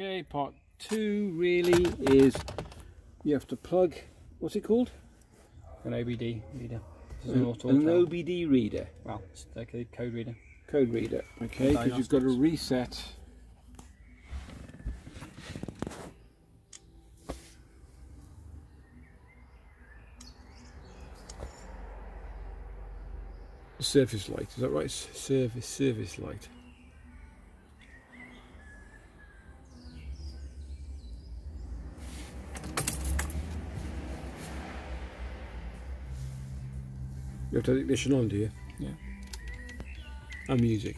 Okay, part two really is you have to plug, what's it called? An OBD reader. An, an. OBD reader, Well, it's like a code reader. code reader. Okay, because you've got to reset. the Surface light, is that right? Service, service light. You have to have the ignition on, do you? Yeah. And music.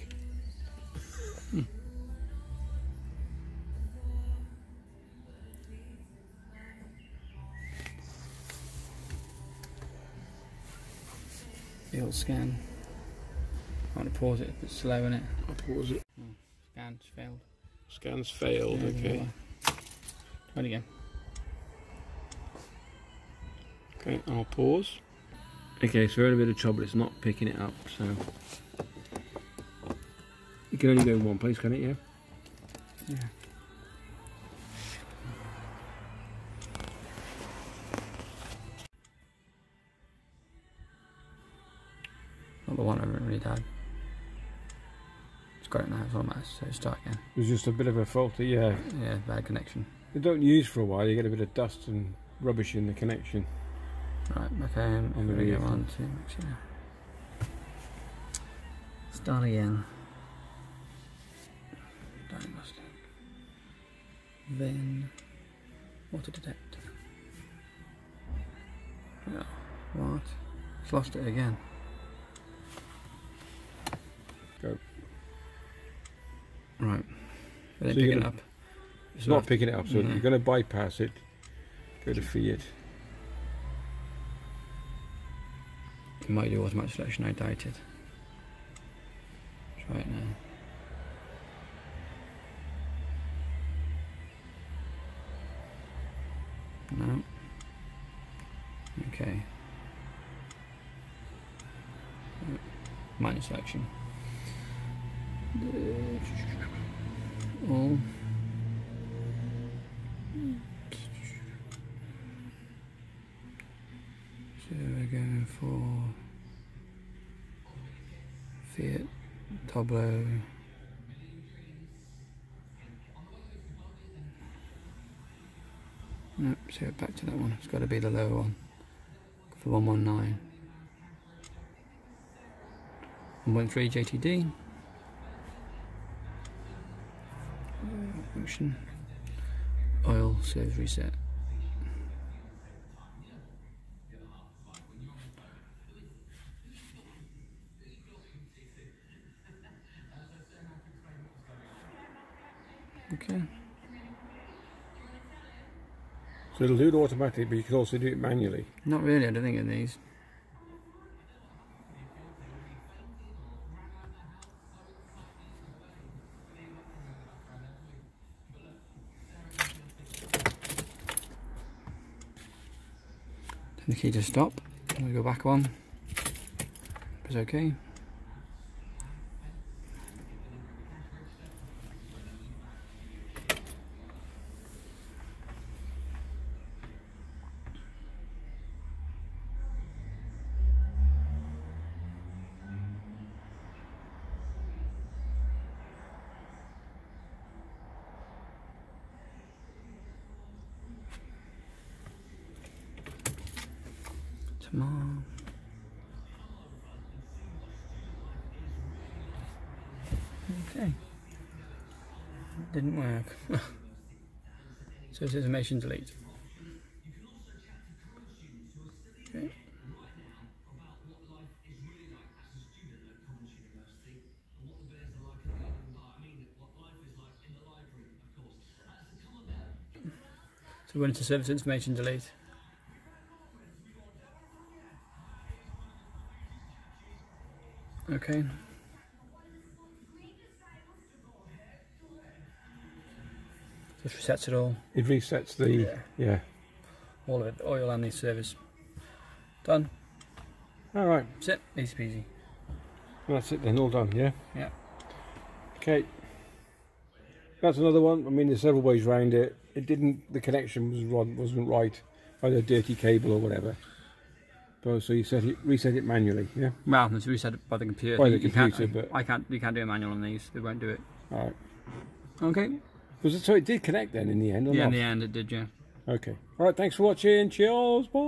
It'll scan. I want to pause it, it's slow in it. I'll pause it. Hmm. Scan's failed. Scans failed, Yeah, okay. Try it again. Okay, I'll pause. Okay, so we're in a bit of trouble. It's not picking it up, so it can only go in one place, can it? Yeah. Yeah. Not the one I haven't really had. It's got it now, it's automatic, so start again. It was just a bit of a faulty. Yeah. Yeah, bad connection. You don't use for a while. You get a bit of dust and rubbish in the connection. Right, okay, I'm On going to go vehicle. on to make sure. Start again. Diagnostic. Then, water detector. Yeah, what? It's lost it again. Go. Right. It So picking gonna- up. It's not picking it up, so No. you're going to bypass it. Go to Fiat. It might do automatic selection, I doubt it. Try it now. No. Okay. Minus selection. All. So we're going for Fiat Doblo. Nope, so back to that one. It's got to be the lower one. For 119. 113 JTD. Oil serves reset. Okay. So it'll do it automatically, but you can also do it manually. Not really, I don't think in these. Turn the key to stop. I'm go back one. It's okay. Tomorrow. Okay. Didn't work. so it's information delete. So we're into service information delete. Okay. Just resets it all. It resets the Yeah. yeah. All of it. Oil and the service. Done. All right, That's it. Easy peasy. that's it then. All done. Yeah. Yeah. Okay. That's another one. I mean, there's several ways around it. It didn't. The connection was wrong, wasn't right, either a dirty cable or whatever. But so you set it, reset it manually. Yeah. Well, it's reset it by the computer. By the You can't- computer, but- I can't. You can't do a manual on these. They won't do it. All right. Okay. Was it so? It did connect then in the end. Or Yeah, in the end, it did. Yeah. Okay. All right. Thanks for watching. Cheers. Bye.